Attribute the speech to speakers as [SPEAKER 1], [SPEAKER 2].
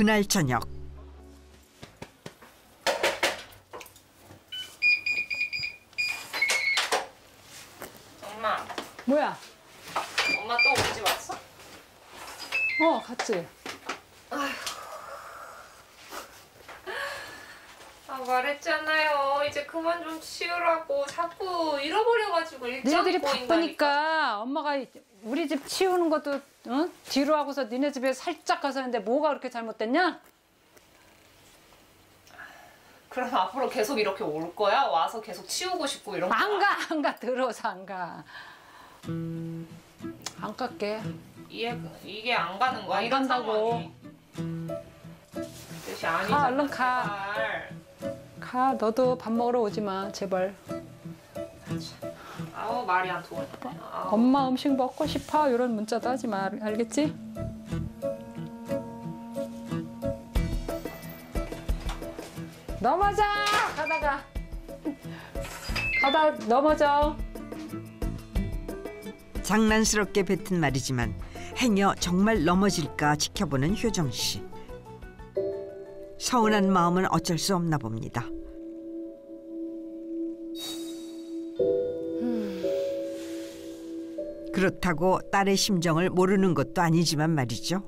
[SPEAKER 1] 그날 저녁
[SPEAKER 2] 엄마,
[SPEAKER 3] 뭐야?
[SPEAKER 2] 엄마 또 우리 집 왔어?
[SPEAKER 3] 어, 갔지.
[SPEAKER 2] 아 말했잖아요. 이제 그만 좀 치우라고 자꾸 잃어버려가지고 일정
[SPEAKER 3] 니네들이
[SPEAKER 2] 보인다니까.
[SPEAKER 3] 바쁘니까 엄마가 우리 집 치우는 것도 어? 뒤로 하고서 니네 집에 살짝 가서 했는데 뭐가 그렇게 잘못됐냐?
[SPEAKER 2] 그럼 앞으로 계속 이렇게 올 거야? 와서 계속 치우고 싶고 이런 거.
[SPEAKER 3] 안 가, 안 가, 들어서 안 가. 안 갈게.
[SPEAKER 2] 이해 이게 안 가는 거야?
[SPEAKER 3] 안
[SPEAKER 2] 이런
[SPEAKER 3] 간다고.
[SPEAKER 2] 상황이. 뜻이 아니잖아.
[SPEAKER 3] 얼른 가.
[SPEAKER 2] 제발.
[SPEAKER 3] 가, 너도 밥 먹으러 오지 마, 제발.
[SPEAKER 2] 아우 말이 안 통하네. 아우.
[SPEAKER 3] 엄마 음식 먹고 싶어 이런 문자도 하지 마, 알겠지? 넘어져, 가다가. 가다 넘어져.
[SPEAKER 1] 장난스럽게 뱉은 말이지만 행여 정말 넘어질까 지켜보는 효정 씨. 서운한 마음은 어쩔 수 없나 봅니다. 그렇다고 딸의 심정을 모르는 것도 아니지만 말이죠.